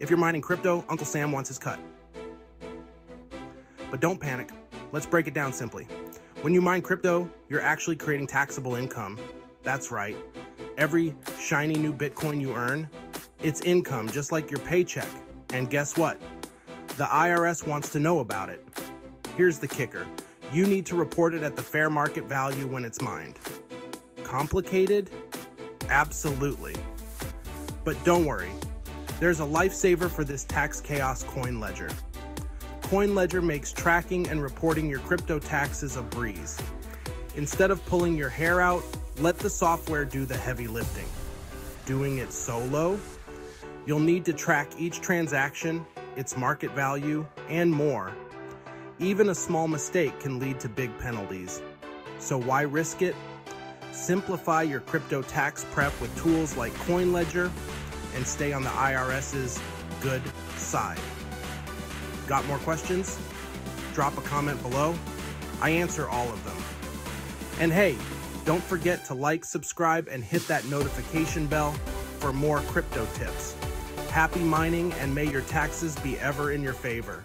If you're mining crypto, Uncle Sam wants his cut. But don't panic. Let's break it down simply. When you mine crypto, you're actually creating taxable income. That's right. Every shiny new Bitcoin you earn, it's income just like your paycheck. And guess what? The IRS wants to know about it. Here's the kicker. You need to report it at the fair market value when it's mined. Complicated? Absolutely. But don't worry, there's a lifesaver for this tax chaos Coin Ledger. Coin Ledger makes tracking and reporting your crypto taxes a breeze. Instead of pulling your hair out, let the software do the heavy lifting. Doing it solo? You'll need to track each transaction, its market value, and more. Even a small mistake can lead to big penalties. So why risk it? Simplify your crypto tax prep with tools like CoinLedger and stay on the IRS's good side. Got more questions? Drop a comment below. I answer all of them. And hey, don't forget to like, subscribe, and hit that notification bell for more crypto tips. Happy mining and may your taxes be ever in your favor.